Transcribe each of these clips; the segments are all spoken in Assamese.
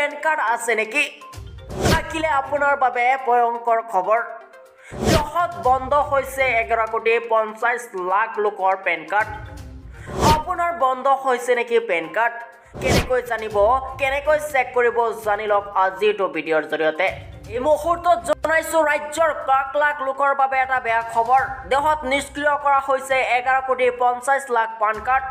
পেন কাৰ্ড আছে নেকি? থাকিলে আপোনাৰ বাবে ভয়ংকৰ খবৰ। দেশত বন্ধ হৈছে এঘাৰ কোটি পঞ্চাছ লাখ লোকৰ পেন কাৰ্ড। আপোনাৰ বন্ধ হৈছে নেকি পেন কাৰ্ড? কেনেকৈ জানিব কেনেকৈ চেক কৰিব জানি লওক আজিৰটো ভিডিঅ'ৰ জৰিয়তে। এই মুহূৰ্তত জনাইছো ৰাজ্যৰ লাখ লাখ লোকৰ বাবে এটা বেয়া খবৰ। দেশত নিষ্ক্ৰিয় কৰা হৈছে এঘাৰ কোটি পঞ্চাছ লাখ পান কাৰ্ড।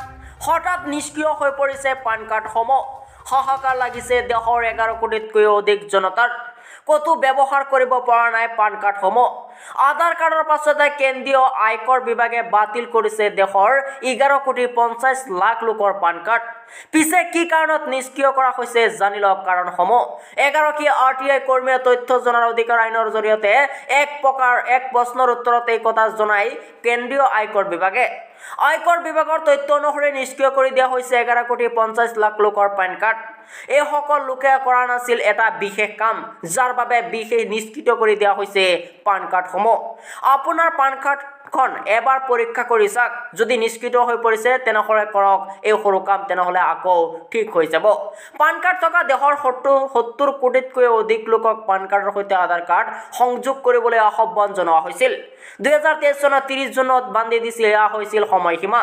হঠাৎ নিষ্ক্ৰিয় হৈ পৰিছে পান কাৰ্ডসমূহ। হাহাকাৰ লাগিছে দেশৰ এঘাৰ কোটিতকৈও অধিক জনতাৰ ক'তো ব্যৱহাৰ কৰিব পৰা নাই পান কাৰ্ডসমূহ। আধাৰ কাৰ্ডৰ পাছতে কেন্দ্ৰীয় আয়কৰ বিভাগে বাতিল কৰিছে দেশৰ এঘাৰ কোটি পঞ্চাছ লাখ লোকৰ পান কাৰ্ড। পিছে কি কাৰণত নিষ্ক্ৰিয় কৰা হৈছে জানি লওক কাৰণসমূহ। এগৰাকী আৰ টি আই কৰ্মীয়ে তথ্য জনাৰ অধিকাৰ আইনৰ জৰিয়তে এক প্ৰকাৰ এক প্ৰশ্নৰ উত্তৰত এই কথা জনাই কেন্দ্ৰীয় আয়কৰ বিভাগে। আয়কৰ বিভাগৰ তথ্য অনুসৰি নিষ্ক্ৰিয় কৰি দিয়া হৈছে এঘাৰ কোটি পঞ্চাছ লাখ লোকৰ পেন কাৰ্ড। এইসকল লোকে কৰা নাছিল এটা বিশেষ কাম যাৰ বাবে বিশেষ নিষ্কৃত কৰি দিয়া হৈছে পান কাৰ্ডসমূহ। আপোনাৰ পান কাৰ্ডখন এবাৰ পৰীক্ষা কৰি চাওক। যদি নিষ্কৃত হৈ পৰিছে তেনেহ'লে কৰক। এই সৰু কাম তেনেহ'লে আকৌ ঠিক হৈ যাব। পান কাৰ্ড থকা দেশৰ সত্তৰ সত্তৰ কোটিতকৈ অধিক লোকক পান কাৰ্ডৰ সৈতে আধাৰ কাৰ্ড সংযোগ কৰিবলৈ আহ্বান জনোৱা হৈছিল। দুহেজাৰ তেইছ চনত ত্ৰিছ জুনত বান্ধি দিছিল এয়া হৈছিল সময়সীমা।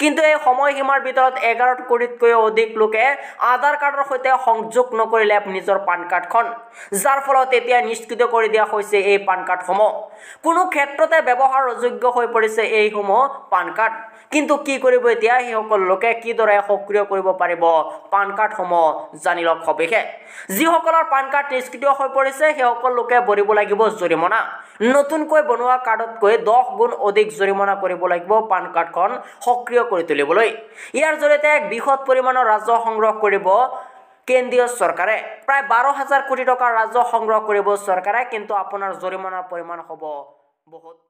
কিন্তু এই সময়সীমাৰ ভিতৰত এঘাৰ কোটিতকৈও অধিক লোকে আধাৰ কাৰ্ডৰ সৈতে সংযোগ নকৰিলে নিজৰ পান কাৰ্ডখন। যাৰ ফলত এতিয়া নিষ্কৃত কৰি দিয়া হৈছে এই পান কাৰ্ডসমূহ। কোনো ক্ষেত্ৰতে ব্যৱহাৰ অযোগ্য হৈ পৰিছে এইসমূহ পান কাৰ্ড। কিন্তু কি কৰিব এতিয়া সেইসকল লোকে কিদৰে সক্ৰিয় কৰিব পাৰিব? পান কাৰ্ডসমূহ জানি লওক সবিশেষ। যিসকলৰ পান কাৰ্ড নিষ্কৃত হৈ পৰিছে সেইসকল লোকে ভৰিব লাগিব জৰিমনা। নতুনকৈ বনোৱা কাৰ্ডতকৈ দহ গুণ অধিক জৰিমনা কৰিব লাগিব পান কাৰ্ডখন সক্ৰিয় কৰি তুলিবলৈ। ইয়াৰ জৰিয়তে এক বৃহৎ পৰিমাণৰ ৰাজহ সংগ্ৰহ কৰিব কেন্দ্ৰীয় চৰকাৰে। প্ৰায় বাৰ হাজাৰ কোটি টকাৰ ৰাজহ সংগ্ৰহ কৰিব চৰকাৰে কিন্তু আপোনাৰ জৰিমনাৰ পৰিমাণ হ'ব বহুত।